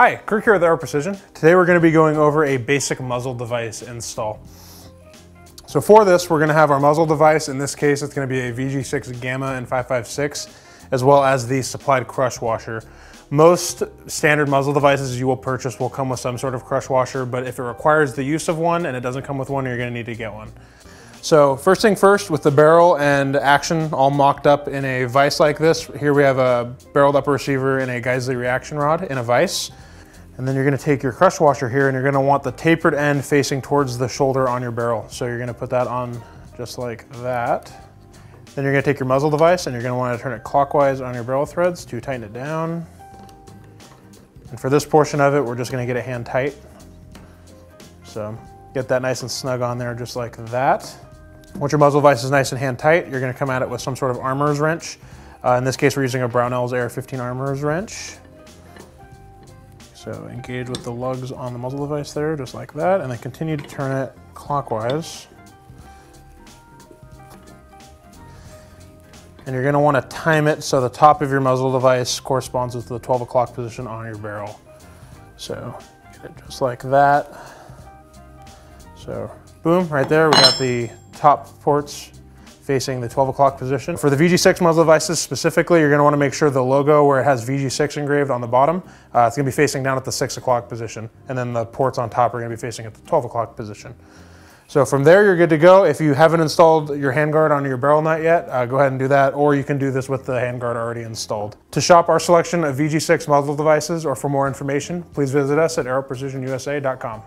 Hi, Kirk here with Aero Precision. Today we're going to be going over a basic muzzle device install. So for this, we're going to have our muzzle device. In this case, it's going to be a VG6 Gamma and 556, as well as the supplied crush washer. Most standard muzzle devices you will purchase will come with some sort of crush washer, but if it requires the use of one and it doesn't come with one, you're going to need to get one. So first thing first, with the barrel and action all mocked up in a vise like this, here we have a barreled upper receiver and a Geissele reaction rod in a vise. And then you're gonna take your crush washer here and you're gonna want the tapered end facing towards the shoulder on your barrel. So you're gonna put that on just like that. Then you're gonna take your muzzle device and you're gonna wanna turn it clockwise on your barrel threads to tighten it down. And for this portion of it, we're just gonna get it hand tight. So get that nice and snug on there just like that. Once your muzzle device is nice and hand tight, you're gonna come at it with some sort of armorer's wrench. Uh, in this case, we're using a Brownells AR15 armorer's wrench. So engage with the lugs on the muzzle device there, just like that, and then continue to turn it clockwise. And you're gonna wanna time it so the top of your muzzle device corresponds with the 12 o'clock position on your barrel. So get it just like that. So boom, right there, we got the top ports facing the 12 o'clock position. For the VG6 muzzle devices specifically, you're gonna want to make sure the logo where it has VG6 engraved on the bottom, uh, it's gonna be facing down at the six o'clock position. And then the ports on top are gonna be facing at the 12 o'clock position. So from there, you're good to go. If you haven't installed your handguard on your barrel nut yet, uh, go ahead and do that, or you can do this with the handguard already installed. To shop our selection of VG6 muzzle devices or for more information, please visit us at aeroprecisionusa.com.